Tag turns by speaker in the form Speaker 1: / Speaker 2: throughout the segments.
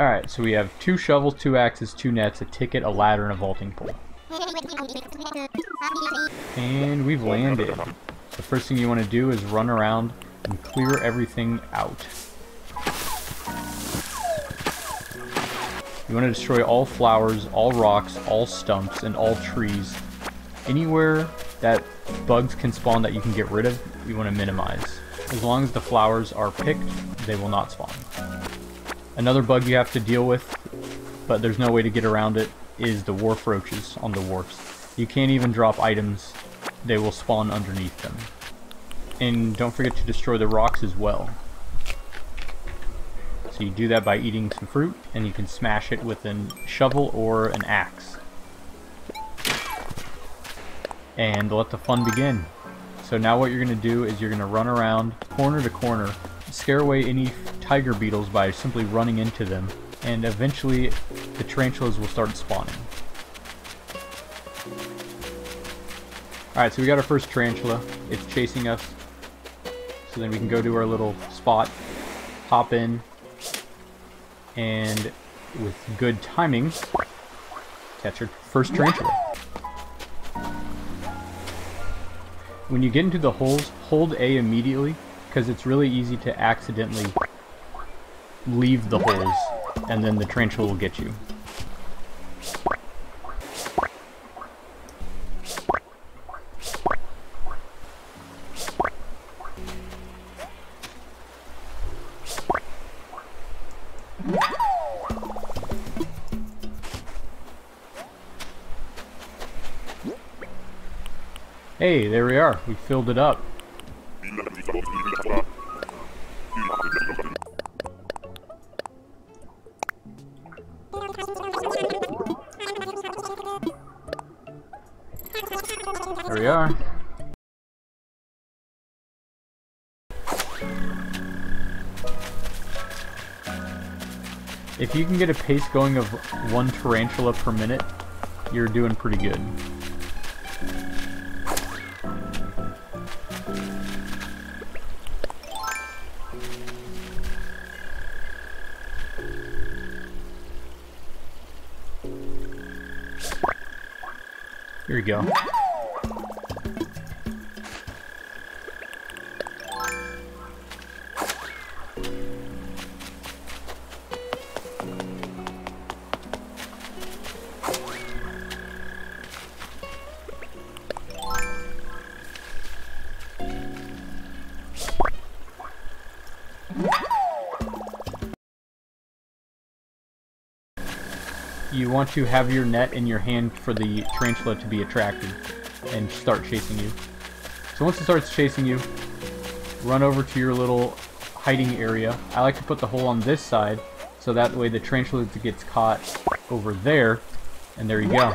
Speaker 1: Alright, so we have two shovels, two axes, two nets, a ticket, a ladder, and a vaulting pole. And we've landed. The first thing you want to do is run around and clear everything out. You want to destroy all flowers, all rocks, all stumps, and all trees. Anywhere that bugs can spawn that you can get rid of, you want to minimize. As long as the flowers are picked, they will not spawn. Another bug you have to deal with, but there's no way to get around it, is the wharf roaches on the wharfs. You can't even drop items, they will spawn underneath them. And don't forget to destroy the rocks as well. So you do that by eating some fruit, and you can smash it with a shovel or an axe. And let the fun begin. So now what you're going to do is you're going to run around corner to corner, scare away any tiger beetles by simply running into them, and eventually the tarantulas will start spawning. Alright, so we got our first tarantula. It's chasing us. So then we can go to our little spot, hop in, and with good timing, catch our first tarantula. When you get into the holes, hold A immediately, because it's really easy to accidentally leave the holes, and then the tarantula will get you. Hey, there we are. We filled it up. We are. If you can get a pace going of one tarantula per minute, you're doing pretty good. Here we go. You want to have your net in your hand for the tarantula to be attracted and start chasing you. So once it starts chasing you, run over to your little hiding area. I like to put the hole on this side so that way the tarantula gets caught over there and there you go.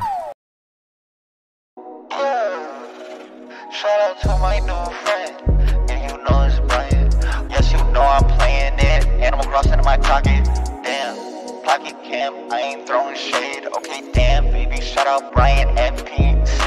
Speaker 2: Shout out to my new friend, and you know it's Brian. Yes, you know I'm playing it. Animal Crossing in my pocket. Damn, pocket cam, I ain't throwing shade. Okay, damn, baby, shout out Brian MP.